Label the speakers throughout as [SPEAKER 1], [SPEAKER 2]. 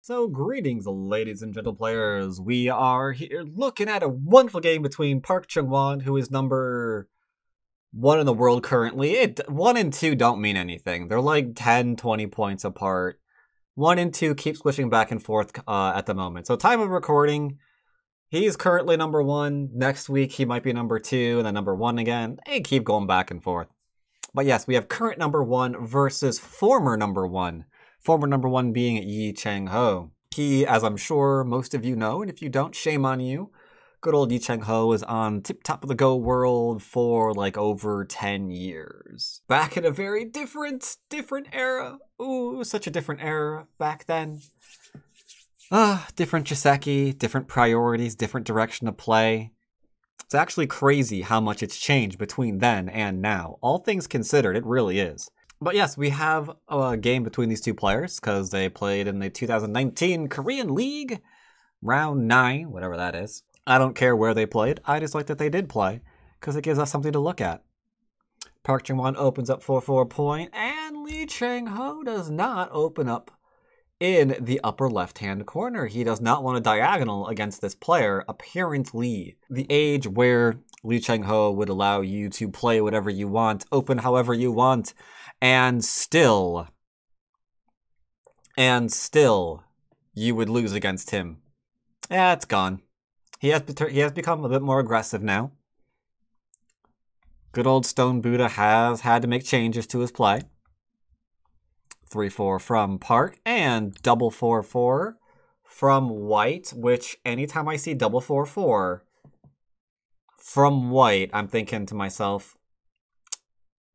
[SPEAKER 1] So, greetings, ladies and gentle players. We are here looking at a wonderful game between Park Junghwan, who is number one in the world currently. It one and two don't mean anything. They're like 10, 20 points apart. One and two keep switching back and forth uh, at the moment. So, time of recording, he's currently number one. Next week, he might be number two, and then number one again. They keep going back and forth. But yes, we have current number one versus former number one former number one being Yi Chang Ho. He, as I'm sure most of you know, and if you don't, shame on you. Good old Yi Chang Ho was on tip top of the Go world for like over 10 years. Back in a very different, different era. Ooh, such a different era back then. Ah, different Joseki, different priorities, different direction of play. It's actually crazy how much it's changed between then and now. All things considered, it really is. But yes, we have a game between these two players because they played in the 2019 Korean League, round nine, whatever that is. I don't care where they played. I just like that they did play because it gives us something to look at. Park Junghwan opens up for four point, and Lee Chang Ho does not open up in the upper left hand corner. He does not want a diagonal against this player, apparently. The age where Li Chang Ho would allow you to play whatever you want, open however you want, and still, and still, you would lose against him. Yeah, it's gone. He has he has become a bit more aggressive now. Good old Stone Buddha has had to make changes to his play. 3-4 from Park and double 4-4 from White, which anytime I see double 4-4 from White, I'm thinking to myself,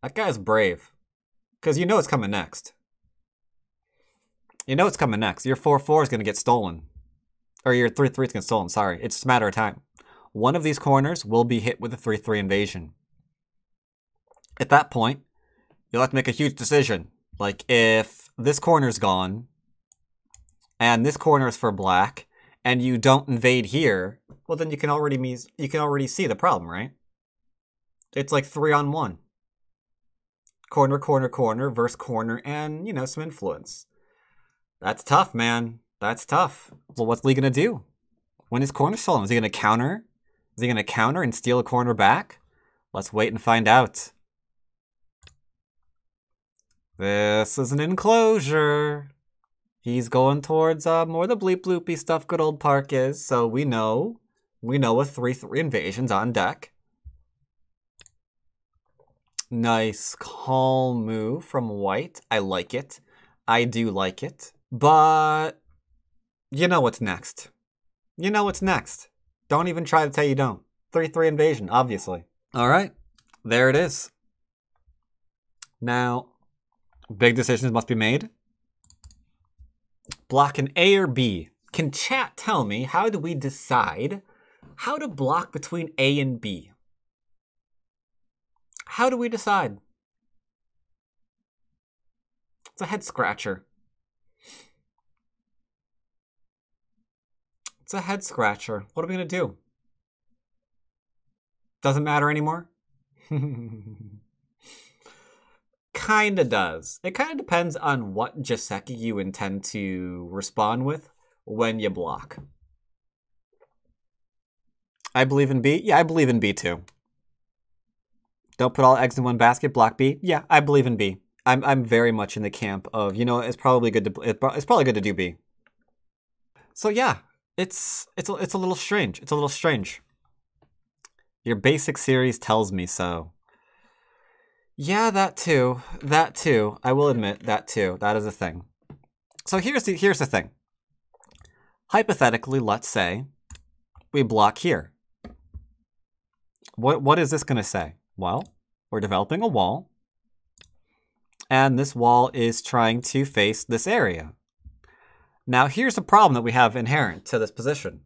[SPEAKER 1] that guy's brave. Because you know it's coming next. You know it's coming next. Your 4-4 is going to get stolen. Or your 3-3 is going to get stolen, sorry. It's just a matter of time. One of these corners will be hit with a 3-3 invasion. At that point, you'll have to make a huge decision. Like, if this corner's gone, and this corner is for black, and you don't invade here, well then you can already you can already see the problem, right? It's like three on one corner, corner, corner, versus corner, and, you know, some influence. That's tough, man. That's tough. Well, what's Lee to do? When is corner stolen, is he to counter? Is he to counter and steal a corner back? Let's wait and find out. This is an enclosure. He's going towards uh, more the bleep bloopy stuff good old Park is, so we know. We know a 3-3 invasion's on deck. Nice, calm move from White. I like it. I do like it. But you know what's next. You know what's next. Don't even try to tell you don't. 3 3 invasion, obviously. All right, there it is. Now, big decisions must be made. Block an A or B. Can chat tell me how do we decide how to block between A and B? How do we decide? It's a head scratcher. It's a head scratcher. What are we going to do? Doesn't matter anymore? kinda does. It kind of depends on what Joseki you intend to respond with when you block. I believe in B. Yeah, I believe in B too. Don't put all eggs in one basket. Block B. Yeah, I believe in B. I'm I'm very much in the camp of you know it's probably good to it's probably good to do B. So yeah, it's it's it's a little strange. It's a little strange. Your basic series tells me so. Yeah, that too. That too. I will admit that too. That is a thing. So here's the here's the thing. Hypothetically, let's say we block here. What what is this going to say? Well, we're developing a wall, and this wall is trying to face this area. Now, here's the problem that we have inherent to this position.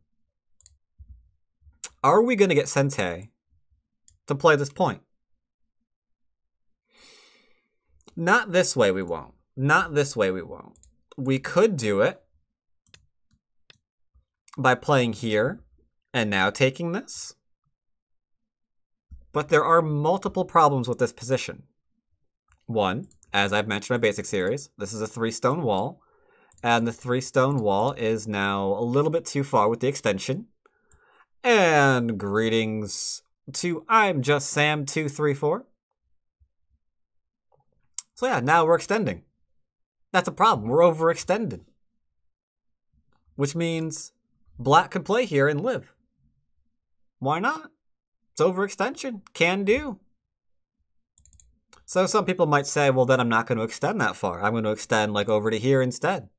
[SPEAKER 1] Are we going to get Sente to play this point? Not this way we won't. Not this way we won't. We could do it by playing here and now taking this. But there are multiple problems with this position. One, as I've mentioned in my basic series, this is a three stone wall. And the three stone wall is now a little bit too far with the extension. And greetings to I'm just Sam234. So yeah, now we're extending. That's a problem. We're overextended. Which means black could play here and live. Why not? It's overextension. Can do. So some people might say, well, then I'm not going to extend that far. I'm going to extend like over to here instead.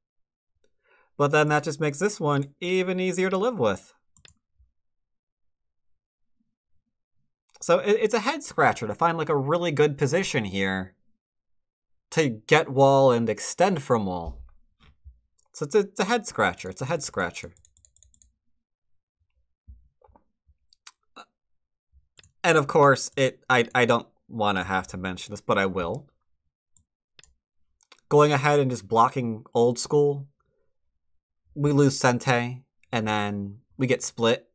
[SPEAKER 1] But then that just makes this one even easier to live with. So it's a head scratcher to find like a really good position here to get wall and extend from wall. So it's a, it's a head scratcher. It's a head scratcher. And of course, it I, I don't want to have to mention this, but I will. Going ahead and just blocking old school, we lose Sente, and then we get split.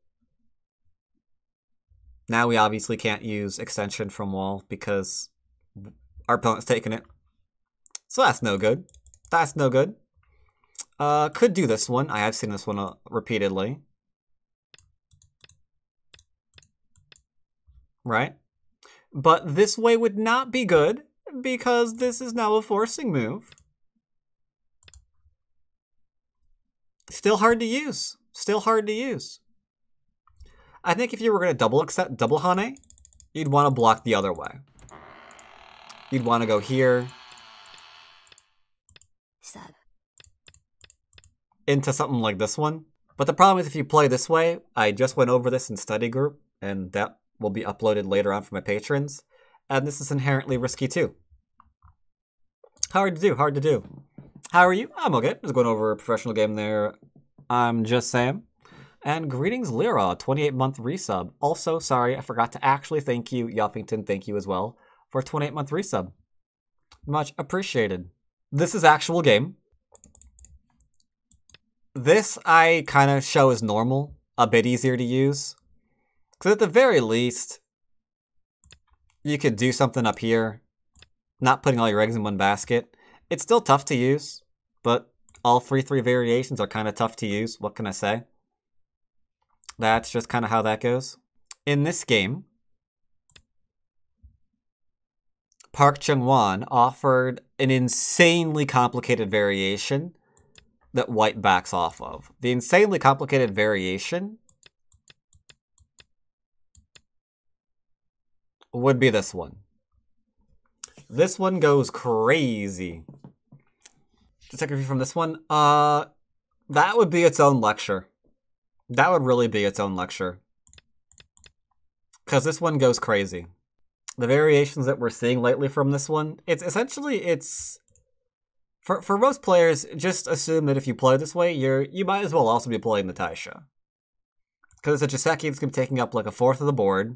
[SPEAKER 1] Now we obviously can't use extension from wall because our opponent's taking it. So that's no good. That's no good. Uh, could do this one. I have seen this one uh, repeatedly. Right? But this way would not be good because this is now a forcing move. Still hard to use. Still hard to use. I think if you were going to double accept double Hane, you'd want to block the other way. You'd want to go here. Into something like this one. But the problem is if you play this way, I just went over this in study group, and that will be uploaded later on for my patrons. And this is inherently risky too. Hard to do, hard to do. How are you? I'm okay. Just going over a professional game there. I'm just Sam. And greetings, Lyra, 28 month resub. Also, sorry, I forgot to actually thank you, Yuffington, thank you as well, for 28 month resub. Much appreciated. This is actual game. This I kind of show as normal, a bit easier to use. Because at the very least, you could do something up here, not putting all your eggs in one basket. It's still tough to use, but all three three variations are kind of tough to use. What can I say? That's just kind of how that goes. In this game, Park Junghwan offered an insanely complicated variation that white backs off of. The insanely complicated variation would be this one. This one goes crazy. Just take a view from this one. Uh, that would be its own lecture. That would really be its own lecture. Because this one goes crazy. The variations that we're seeing lately from this one, it's essentially, it's... For, for most players, just assume that if you play this way, you're you might as well also be playing the. Because it's a Joseki that's to be taking up like a fourth of the board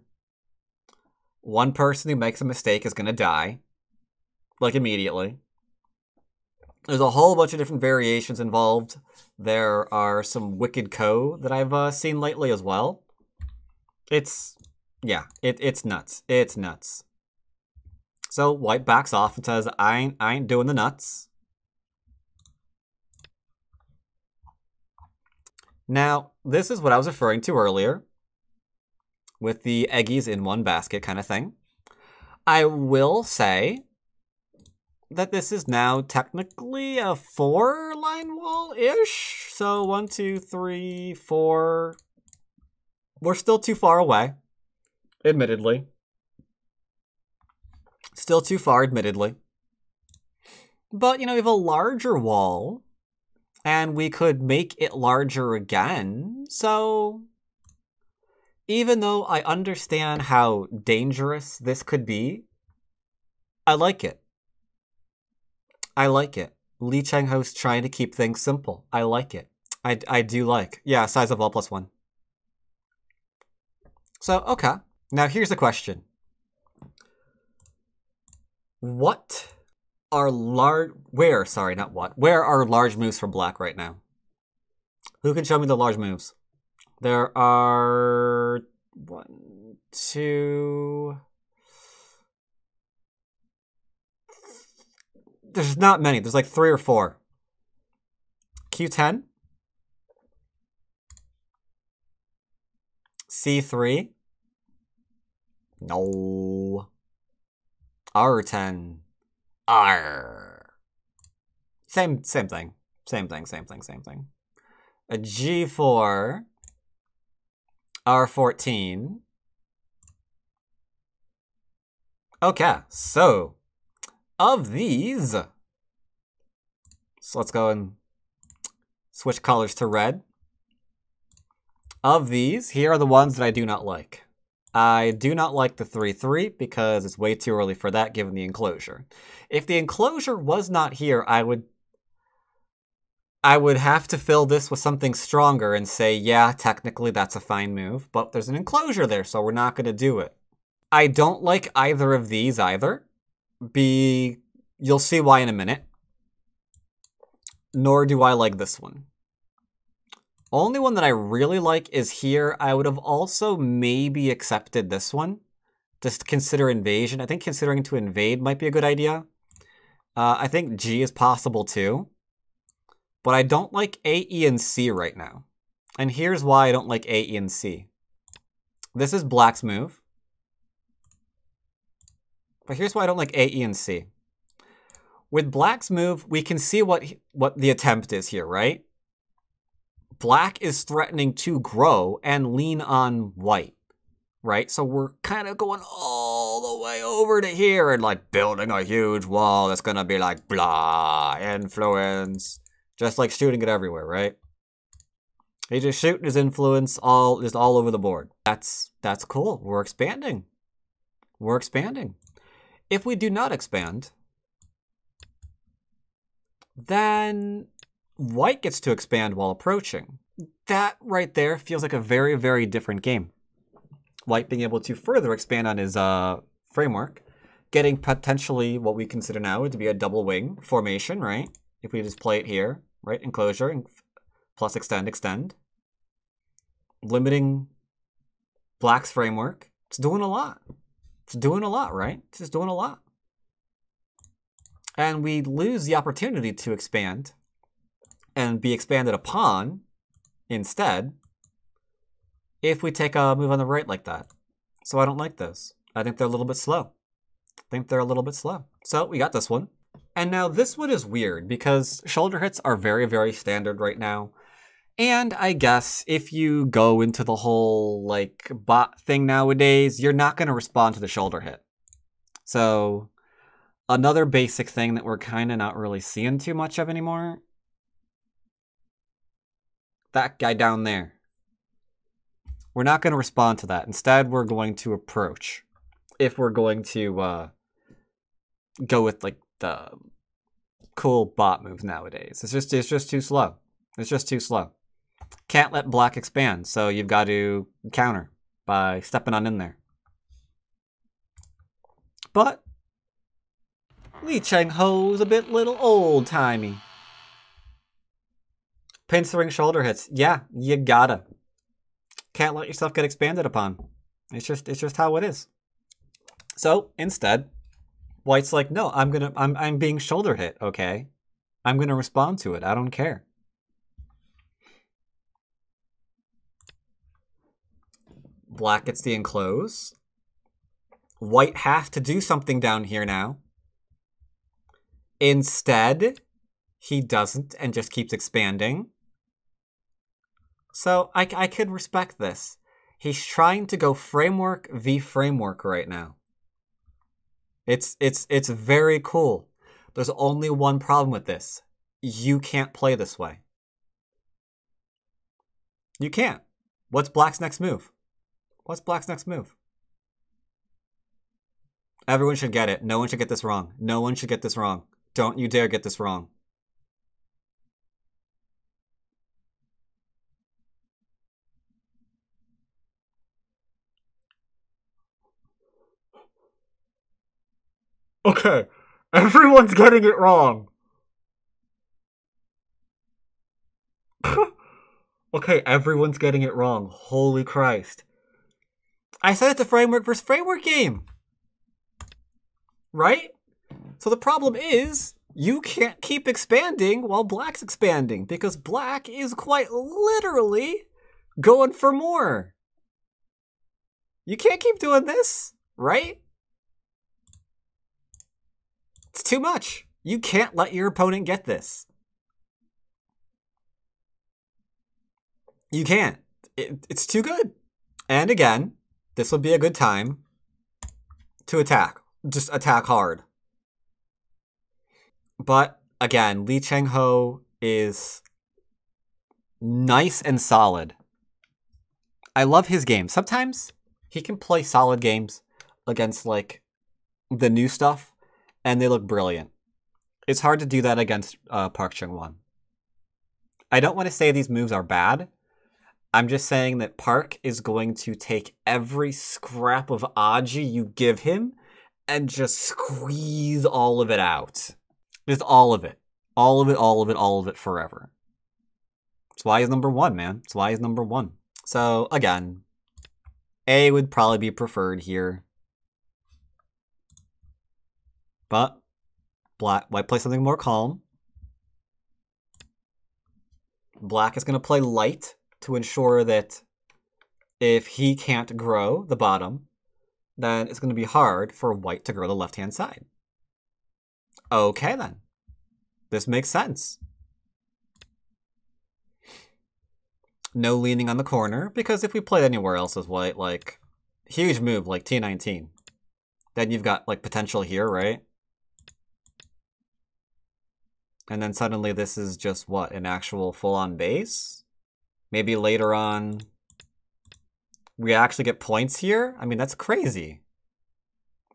[SPEAKER 1] one person who makes a mistake is going to die, like immediately. There's a whole bunch of different variations involved. There are some Wicked ko that I've uh, seen lately as well. It's, yeah, it, it's nuts. It's nuts. So White backs off and says, I ain't, I ain't doing the nuts. Now, this is what I was referring to earlier with the eggies in one basket kind of thing. I will say that this is now technically a four line wall ish. So one, two, three, four. We're still too far away, admittedly. Still too far, admittedly. But, you know, we have a larger wall, and we could make it larger again. So even though I understand how dangerous this could be, I like it. I like it. Lee Chang Ho's trying to keep things simple. I like it. I, I do like. Yeah, size of all plus one. So, okay. Now here's the question. What are large... Where, sorry, not what. Where are large moves for black right now? Who can show me the large moves? There are one, two. There's not many. There's like three or four. Q10. C3. No. R10. R. Same same thing. Same thing, same thing, same thing. A G4. R14. Okay, so of these, so let's go and switch colors to red. Of these, here are the ones that I do not like. I do not like the 3-3 because it's way too early for that given the enclosure. If the enclosure was not here, I would I would have to fill this with something stronger and say, yeah, technically that's a fine move, but there's an enclosure there, so we're not going to do it. I don't like either of these either. Be you'll see why in a minute. Nor do I like this one. Only one that I really like is here. I would have also maybe accepted this one. Just consider invasion. I think considering to invade might be a good idea. Uh, I think G is possible too. But I don't like A, E, and C right now. And here's why I don't like A, E, and C. This is Black's move. But here's why I don't like A, E, and C. With Black's move, we can see what what the attempt is here, right? Black is threatening to grow and lean on white, right? So we're kind of going all the way over to here and like building a huge wall that's gonna be like blah influence, just like shooting it everywhere, right? He's just shooting his influence all just all over the board. That's that's cool. We're expanding. We're expanding. If we do not expand, then white gets to expand while approaching. That right there feels like a very, very different game. White being able to further expand on his uh, framework, getting potentially what we consider now to be a double wing formation, right? If we just play it here, right? Enclosure and plus extend, extend. Limiting black's framework. It's doing a lot. It's doing a lot, right? It's just doing a lot. And we lose the opportunity to expand and be expanded upon instead if we take a move on the right like that. So I don't like those. I think they're a little bit slow. I think they're a little bit slow. So we got this one. And now this one is weird because shoulder hits are very, very standard right now. And I guess if you go into the whole like bot thing nowadays, you're not going to respond to the shoulder hit. So another basic thing that we're kind of not really seeing too much of anymore. That guy down there. We're not going to respond to that. Instead, we're going to approach. If we're going to uh, go with like the cool bot moves nowadays, it's just it's just too slow. It's just too slow. Can't let black expand, so you've got to counter by stepping on in there. But Lee Chang Ho's a bit little old timey. Pincering shoulder hits. Yeah, you gotta. Can't let yourself get expanded upon. It's just it's just how it is. So instead, White's like, no, I'm gonna I'm I'm being shoulder hit, okay? I'm gonna respond to it. I don't care. Black gets the enclose. White has to do something down here now. Instead, he doesn't and just keeps expanding. So I, I could respect this. He's trying to go framework v framework right now. It's it's it's very cool. There's only one problem with this. You can't play this way. You can't. What's Black's next move? What's Black's next move? Everyone should get it. No one should get this wrong. No one should get this wrong. Don't you dare get this wrong. Okay, everyone's getting it wrong. okay, everyone's getting it wrong. Holy Christ. I said it's a framework versus framework game. Right? So the problem is you can't keep expanding while black's expanding because black is quite literally going for more. You can't keep doing this, right? It's too much. You can't let your opponent get this. You can't. It, it's too good. And again, this would be a good time to attack. Just attack hard. But again, Lee Chang Ho is nice and solid. I love his game. Sometimes he can play solid games against like the new stuff, and they look brilliant. It's hard to do that against uh, Park Junghwan. I don't want to say these moves are bad. I'm just saying that Park is going to take every scrap of Aji you give him and just squeeze all of it out. Just all of it. All of it, all of it, all of it forever. That's why he's number one, man. That's why he's number one. So, again, A would probably be preferred here. But, Black, white play something more calm. Black is going to play light to ensure that if he can't grow the bottom, then it's going to be hard for white to grow the left-hand side. Okay, then. This makes sense. No leaning on the corner, because if we played anywhere else as white, like, huge move like T19, then you've got, like, potential here, right? And then suddenly this is just, what, an actual full-on base? Maybe later on we actually get points here? I mean, that's crazy.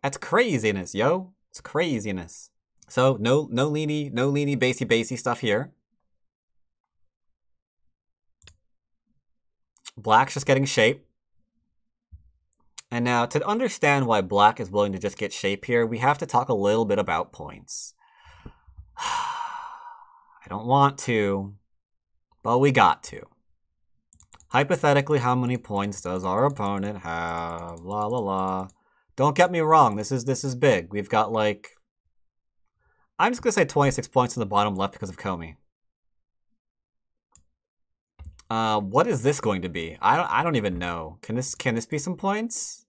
[SPEAKER 1] That's craziness, yo. It's craziness. So no no leany, no leany basey basey stuff here. Black's just getting shape. And now to understand why black is willing to just get shape here, we have to talk a little bit about points. Don't want to, but we got to. Hypothetically, how many points does our opponent have? La la la. Don't get me wrong, this is this is big. We've got like I'm just gonna say 26 points in the bottom left because of Komi. Uh, what is this going to be? I don't I don't even know. Can this can this be some points?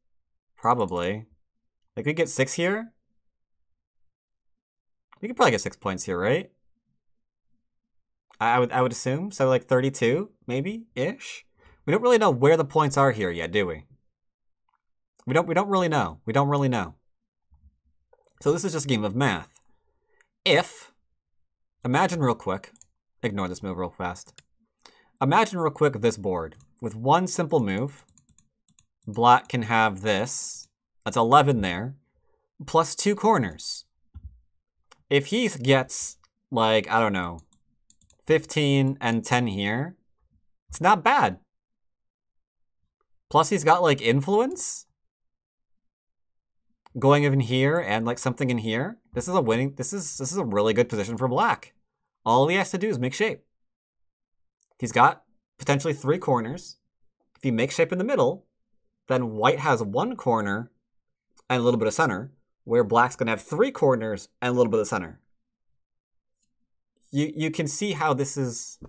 [SPEAKER 1] Probably. Like we get six here? We could probably get six points here, right? I would I would assume. So like 32, maybe, ish. We don't really know where the points are here yet, do we? We don't we don't really know. We don't really know. So this is just a game of math. If imagine real quick, ignore this move real fast. Imagine real quick this board. With one simple move, black can have this. That's 11 there, plus two corners. If he gets, like, I don't know, 15 and 10 here, it's not bad. Plus he's got like influence going in here and like something in here. This is a winning this is this is a really good position for black. All he has to do is make shape. He's got potentially three corners. If he makes shape in the middle, then white has one corner and a little bit of center, where black's gonna have three corners and a little bit of center. You you can see how this is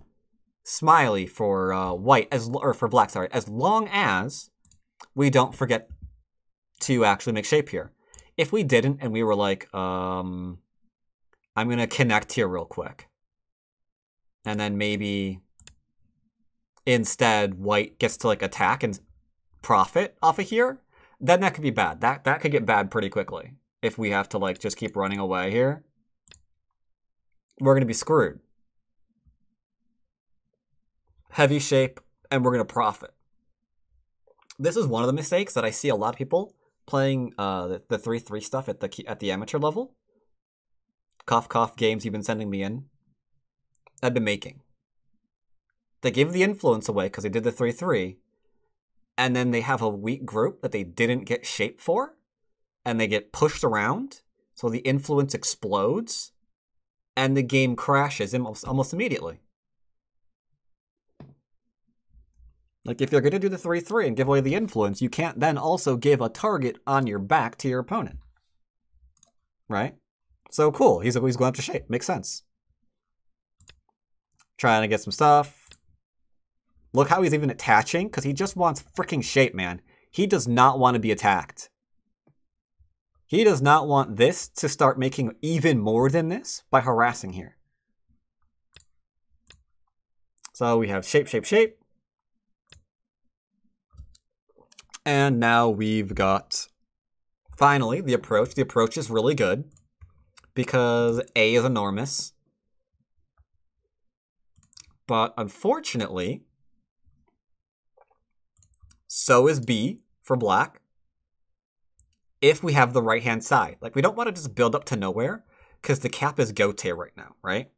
[SPEAKER 1] smiley for uh, white as or for black, sorry, as long as we don't forget to actually make shape here. If we didn't and we were like, um, I'm gonna connect here real quick, and then maybe instead white gets to like attack and profit off of here, then that could be bad. That that could get bad pretty quickly if we have to like just keep running away here. We're gonna be screwed heavy shape, and we're going to profit. This is one of the mistakes that I see a lot of people playing uh, the three three stuff at the at the amateur level. Cough cough games you've been sending me in. I've been making. They give the influence away because they did the three three, and then they have a weak group that they didn't get shape for, and they get pushed around, so the influence explodes, and the game crashes almost almost immediately. Like if you're going to do the 3-3 and give away the influence, you can't then also give a target on your back to your opponent. Right? So cool. He's, he's going after shape. Makes sense. Trying to get some stuff. Look how he's even attaching, because he just wants freaking shape, man. He does not want to be attacked. He does not want this to start making even more than this by harassing here. So we have shape, shape, shape. And now we've got, finally, the approach. The approach is really good because A is enormous. But unfortunately, so is B for black if we have the right hand side. Like we don't want to just build up to nowhere because the cap is Gote right now, right?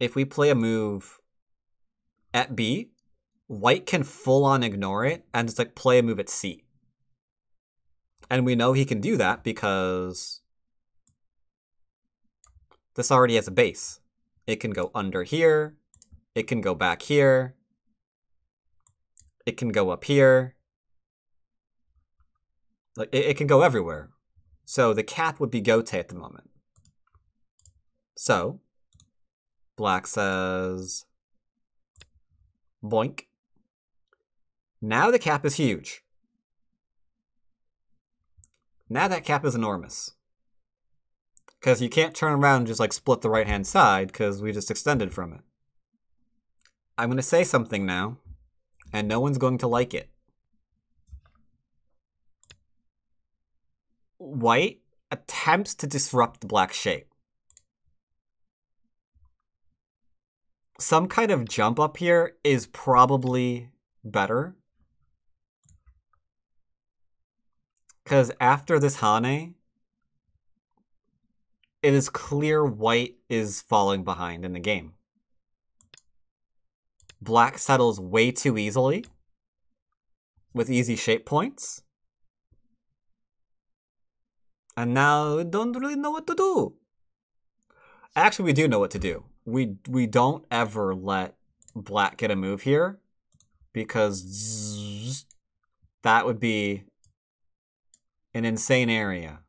[SPEAKER 1] If we play a move at B, white can full on ignore it and just like play a move at C. And we know he can do that because this already has a base. It can go under here. It can go back here. It can go up here. Like it, it can go everywhere. So the cap would be Gote at the moment. So black says boink. Now the cap is huge. Now that cap is enormous. Because you can't turn around and just like split the right hand side because we just extended from it. I'm going to say something now, and no one's going to like it. White attempts to disrupt the black shape. Some kind of jump up here is probably better. Because after this Hane, it is clear white is falling behind in the game. Black settles way too easily with easy shape points. And now we don't really know what to do. Actually, we do know what to do. We we don't ever let black get a move here because that would be an insane area.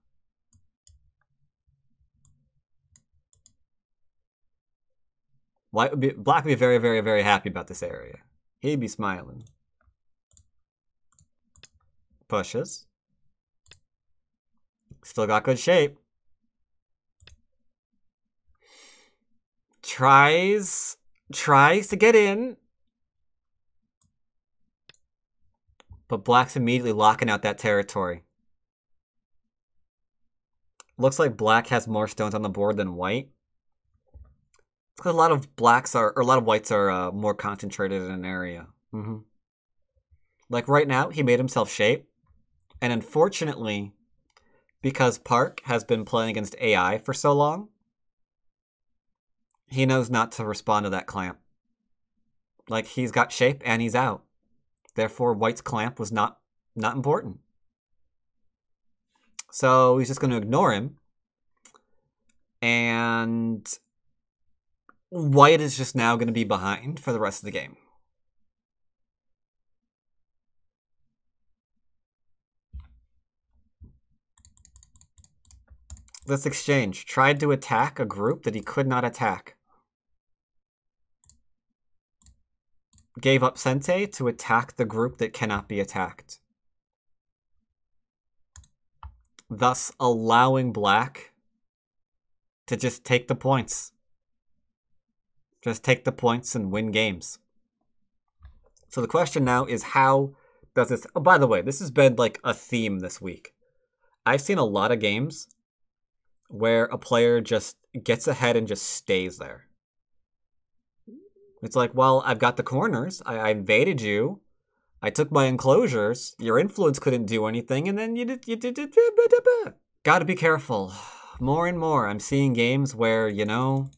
[SPEAKER 1] White would be black would be very, very, very happy about this area. He'd be smiling. Pushes. Still got good shape. Tries tries to get in. But black's immediately locking out that territory. Looks like black has more stones on the board than white. Because a lot of blacks are, or a lot of whites are uh, more concentrated in an area. Mm-hmm. Like right now, he made himself shape. And unfortunately, because Park has been playing against AI for so long, he knows not to respond to that clamp. Like he's got shape and he's out. Therefore, White's clamp was not not important. So he's just going to ignore him. And White is just now going to be behind for the rest of the game. This exchange tried to attack a group that he could not attack. Gave up Sente to attack the group that cannot be attacked. Thus allowing Black to just take the points. Just take the points and win games. So the question now is how does this... Oh, by the way, this has been like a theme this week. I've seen a lot of games where a player just gets ahead and just stays there. It's like, well, I've got the corners. I, I invaded you. I took my enclosures. Your influence couldn't do anything, and then you did. You did. did Got to be careful. More and more, I'm seeing games where you know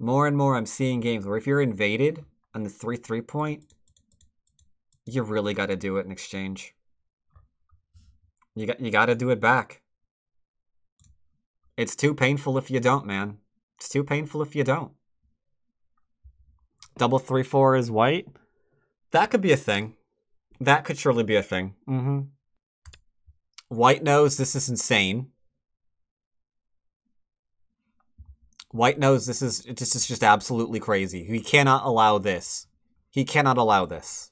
[SPEAKER 1] more and more I'm seeing games where if you're invaded on the 3 3 point, you really got to do it in exchange. You got you got to do it back. It's too painful if you don't, man. It's too painful if you don't. Double three four is white. That could be a thing. That could surely be a thing. Mm-hmm. White knows this is insane. White knows this is this is just absolutely crazy. He cannot allow this. He cannot allow this.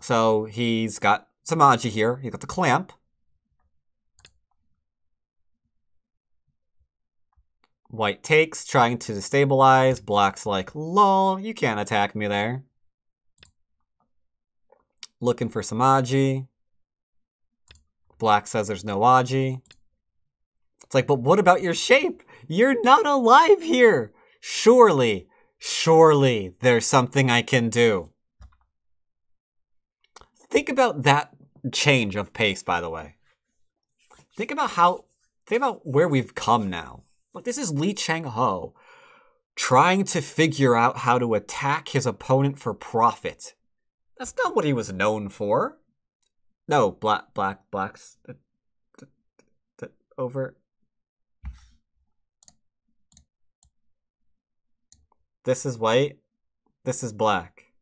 [SPEAKER 1] So he's got some Aji here. He's got the clamp. White takes, trying to destabilize. Black's like, lol, you can't attack me there. Looking for some Aji. Black says there's no Aji. It's like, but what about your shape? You're not alive here. Surely, surely there's something I can do. Think about that change of pace, by the way. Think about how, think about where we've come now. Look, this is Lee Chang Ho trying to figure out how to attack his opponent for profit. That's not what he was known for. No, black, black, blacks. over. This is white. This is black.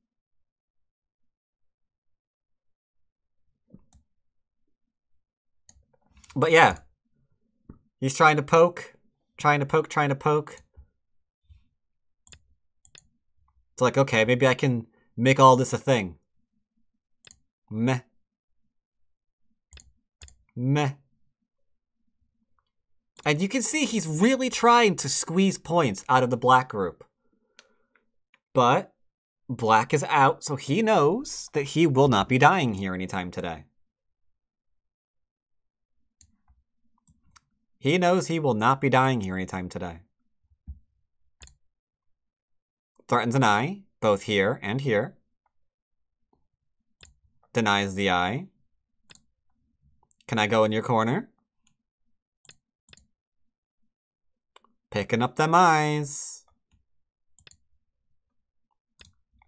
[SPEAKER 1] But yeah, he's trying to poke. Trying to poke, trying to poke. It's like, okay, maybe I can make all this a thing. Meh. Meh. And you can see he's really trying to squeeze points out of the black group. But black is out, so he knows that he will not be dying here anytime today. He knows he will not be dying here anytime today. Threatens an eye, both here and here. Denies the eye. Can I go in your corner? Picking up them eyes.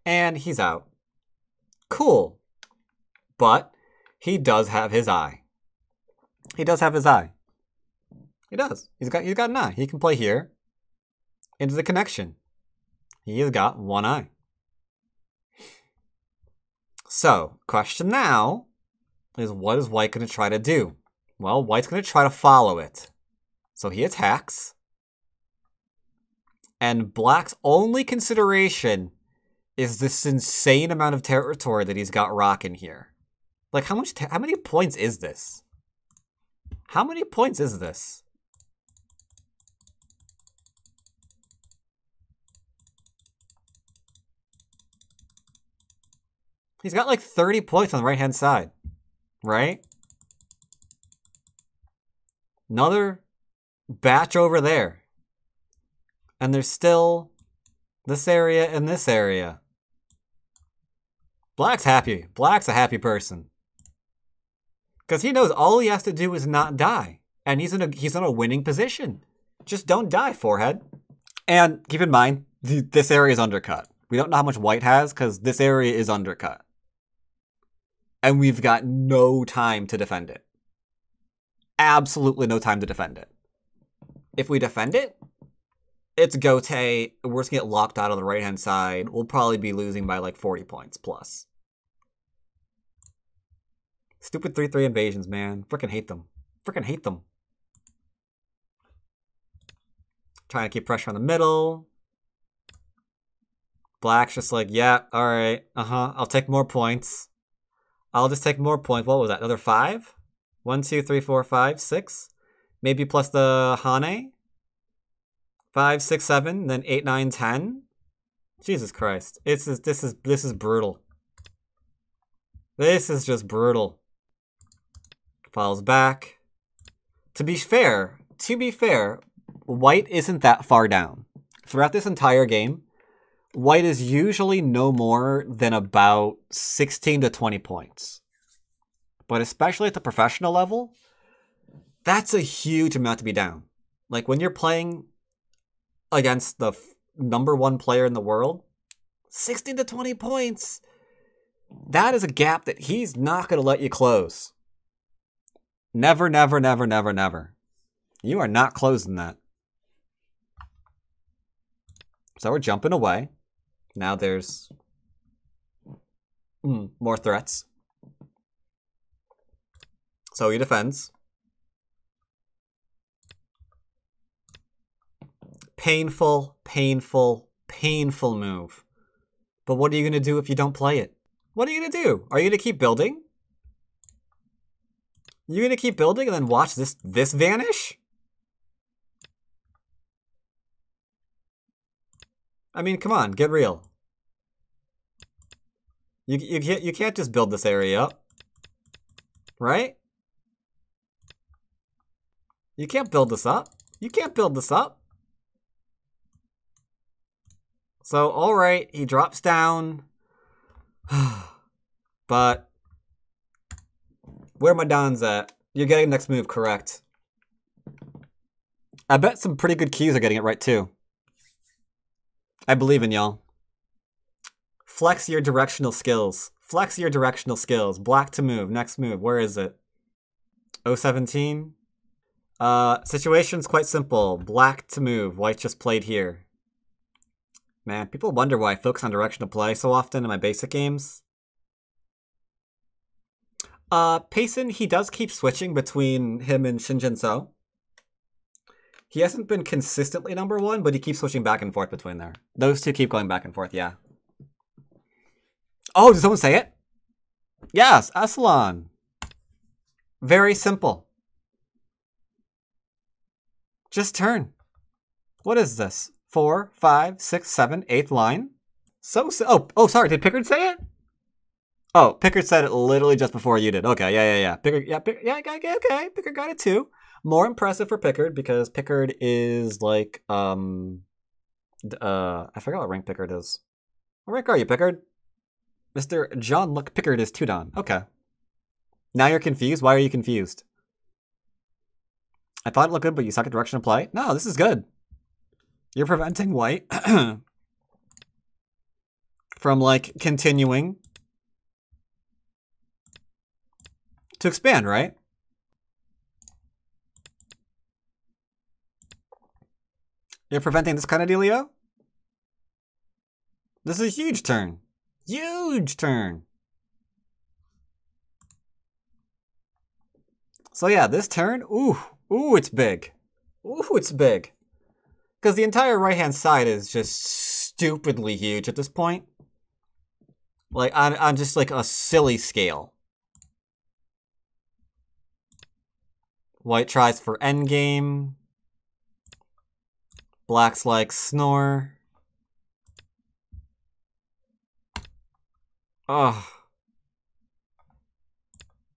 [SPEAKER 1] And he's out. Cool. But he does have his eye. He does have his eye. He does. He's got he's got an eye. He can play here into the connection. He has got one eye. So, question now is what is White going to try to do? Well, White's going to try to follow it. So he attacks. And Black's only consideration is this insane amount of territory that he's got rocking here. Like, how much? how many points is this? How many points is this? He's got like 30 points on the right-hand side, right? Another batch over there. And there's still this area and this area. Black's happy. Black's a happy person. Because he knows all he has to do is not die. And he's in a he's in a winning position. Just don't die, forehead. And keep in mind, th this area is undercut. We don't know how much white has because this area is undercut and we've got no time to defend it. Absolutely no time to defend it. If we defend it, it's Gote. We're just gonna get locked out on the right hand side. We'll probably be losing by like 40 points plus. Stupid 3 3 invasions, man. Freaking hate them. Freaking hate them. Trying to keep pressure on the middle. Black's just like, yeah, alright, uh huh, I'll take more points. I'll just take more points. What was that? Another five? One, two, three, four, five, six. Maybe plus the Hane. Five, six, seven, then eight, nine, ten. Jesus Christ. It's this is this is brutal. This is just brutal. Falls back. To be fair, to be fair, white isn't that far down. Throughout this entire game, white is usually no more than about 16 to 20 points. But especially at the professional level, that's a huge amount to be down. Like when you're playing against the f- number one player in the world, 16 to 20 points. That is a gap that he's not going to let you close. Never, never, never, never, never. You are not closing that. So we're jumping away. Now there's mm, more threats. So he defends. Painful, painful, painful move. But what are you going to do if you don't play it? What are you going to do? Are you going to keep building? You're going to keep building and then watch this this vanish? I mean, come on, get real. You, you, can't, you can't just build this area up. Right? You can't build this up. You can't build this up. So, alright, he drops down. but, where my dons at? You're getting next move correct. I bet some pretty good kyus are getting it right too. I believe in y'all. Flex your directional skills. Flex your directional skills. Black to move. Next move. Where is it? 017. Uh, situation's quite simple. Black to move. White just played here. Man, people wonder why I focus on direction of play so often in my basic games. Uh, Payson, he does keep switching between him and Shin Jinseo. He hasn't been consistently number one, but he keeps switching back and forth between there. Those two keep going back and forth, yeah. Oh, did someone say it? Yes, Aslan. Very simple. Just turn. What is this? Four, five, six, seven, eighth line? So, so oh, oh, sorry. Did Pickard say it? Oh, Pickard said it literally just before you did. Okay, yeah, yeah, yeah. Pickard, yeah, Pickard, yeah, okay, okay. Pickard got it too. More impressive for Pickard because Pickard is like, um, uh, I forgot what rank Pickard is. What rank are you, Pickard? Mr. Jean-Luc Pickard is Tudon. Okay. Now you're confused? Why are you confused? I thought it looked good, but you suck at direction of play? No, this is good. You're preventing white from, like, continuing to expand, right? You're preventing this kind of dealio? This is a huge turn. Huge turn. So yeah, this turn, ooh, ooh, it's big. Ooh, it's big. Because the entire right-hand side is just stupidly huge at this point. Like, on, on just like a silly scale. White tries for endgame. Black's like snore. Ugh.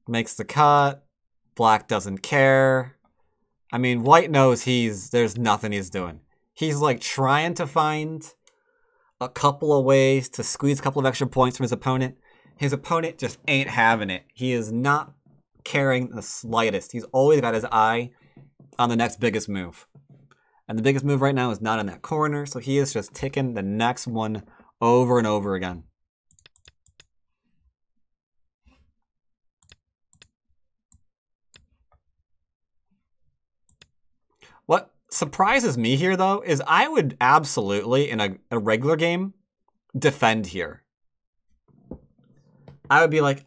[SPEAKER 1] Makes the cut. Black doesn't care. I mean, White knows he's there's nothing he's doing. He's like trying to find a couple of ways to squeeze a couple of extra points from his opponent. His opponent just ain't having it. He is not caring the slightest. He's always got his eye on the next biggest move. And the biggest move right now is not in that corner, so he is just ticking the next one over and over again. What surprises me here, though, is I would absolutely, in a, a regular game, defend here. I would be like,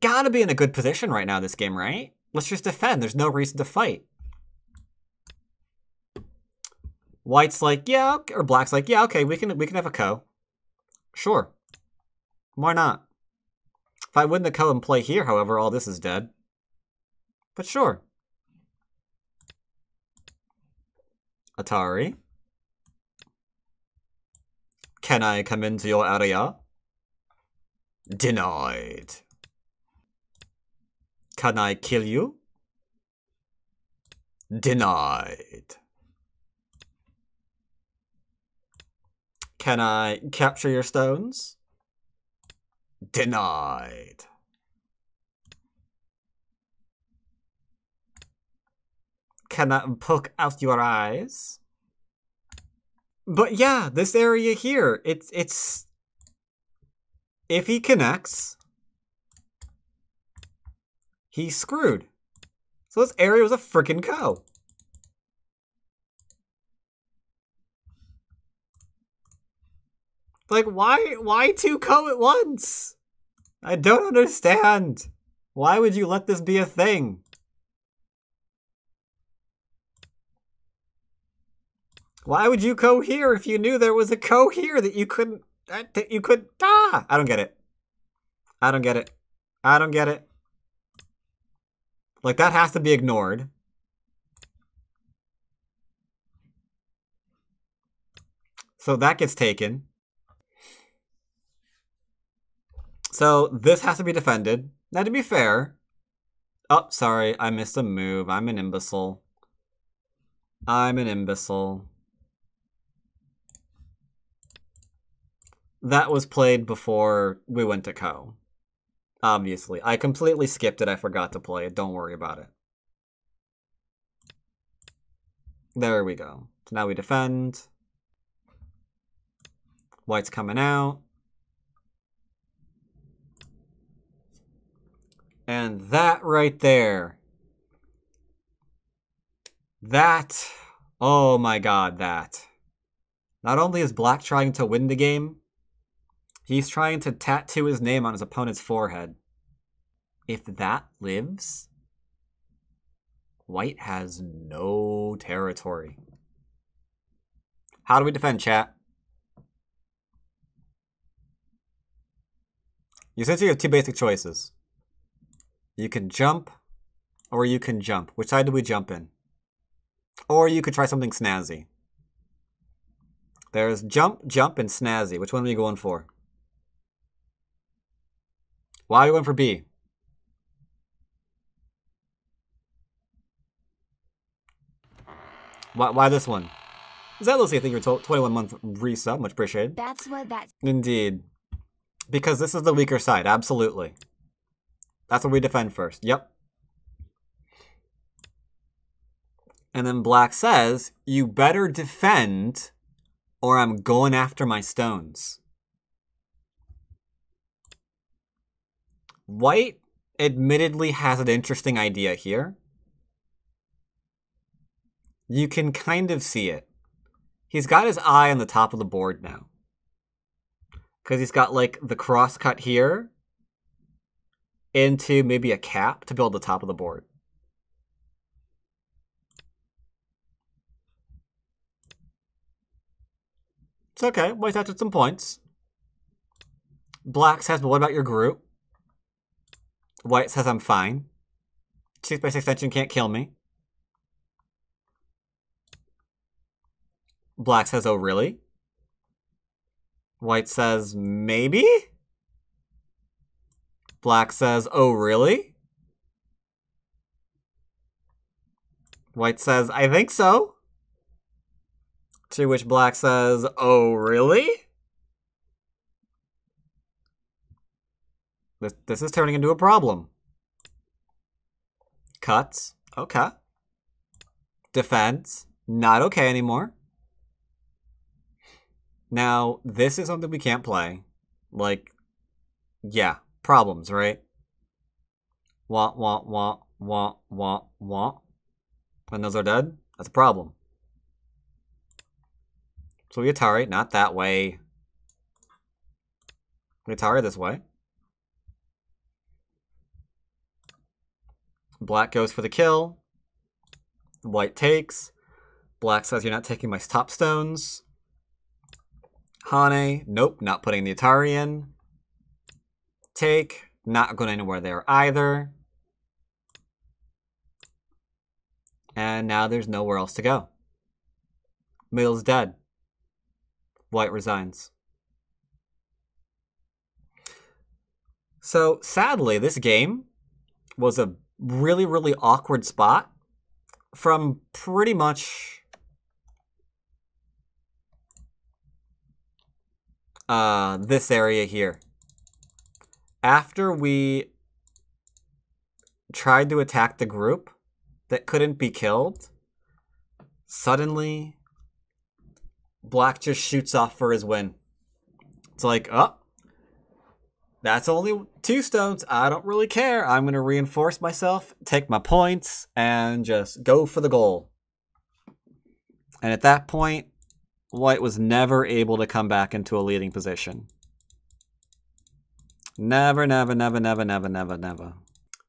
[SPEAKER 1] gotta be in a good position right now this game, right? Let's just defend. There's no reason to fight. White's like, yeah, or Black's like, yeah, okay, we can we can have a ko. Sure. Why not? If I win the ko and play here, however, all this is dead. But sure. Atari. Can I come into your area? Denied. Can I kill you? Denied. Can I capture your stones? Denied. Can I poke out your eyes. But yeah, this area here, it's it's if he connects, he's screwed. So this area was a freaking ko. Like why why two ko at once? I don't understand. Why would you let this be a thing? Why would you go here if you knew there was a ko here that you couldn't that you could ah I don't get it. I don't get it. I don't get it. Like that has to be ignored. So that gets taken. So this has to be defended. Now to be fair, oh sorry, I missed a move. I'm an imbecile. I'm an imbecile. That was played before we went to ko. Obviously. I completely skipped it. I forgot to play it. Don't worry about it. There we go. So now we defend. White's coming out. And that right there. That. Oh my god, that. Not only is Black trying to win the game, He's trying to tattoo his name on his opponent's forehead. If that lives, White has no territory. How do we defend, chat? You essentially have two basic choices. You can jump, or you can jump. Which side do we jump in? Or you could try something snazzy. There's jump, jump, and snazzy. Which one are you going for? Why are you going for B? Why, why this one? Is that Lucy? I think you're 21 month resub. Much appreciated.
[SPEAKER 2] That's what that's.
[SPEAKER 1] Indeed. Because this is the weaker side. Absolutely. That's what we defend first. Yep. And then Black says, You better defend, or I'm going after my stones. White admittedly has an interesting idea here. You can kind of see it. He's got his eye on the top of the board now. Because he's got like the cross cut here into maybe a cap to build the top of the board. It's okay. White touched some points. Black says, but what about your group? White says I'm fine. Six by 6 extension can't kill me. Black says, oh really? White says, maybe? Black says, oh really? White says, I think so. To which Black says, oh really? This, this is turning into a problem. Cuts. Okay. Defense. Not okay anymore. Now, this is something we can't play. Like, yeah, problems, right? Wah, wah, wah, wah, wah, wah. When those are dead, that's a problem. So we Atari, not that way. We Atari this way. Black goes for the kill. White takes. Black says, You're not taking my top stones. Hane, nope, not putting the Atari in. Take, not going anywhere there either. And now there's nowhere else to go. Middle's dead. White resigns. So sadly, this game was a really, really awkward spot from pretty much uh, this area here. After we tried to attack the group that couldn't be killed, suddenly Black just shoots off for his win. It's like, oh, that's only two stones. I don't really care. I'm going to reinforce myself, take my points, and just go for the goal. And at that point, White was never able to come back into a leading position. Never, never, never, never, never, never, never.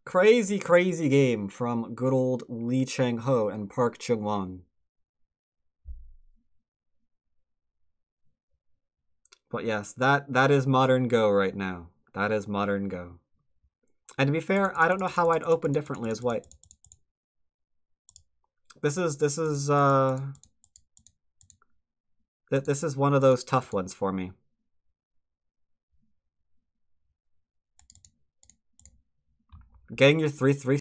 [SPEAKER 1] Crazy, crazy game from good old Lee Chang Ho and Park Junghwan. But yes, that that is modern Go right now. That is modern Go. And to be fair, I don't know how I'd open differently as white. This is this is uh th this is one of those tough ones for me. Getting your 3-3